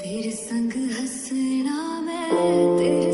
तेरे संग हंसना मैं तेरे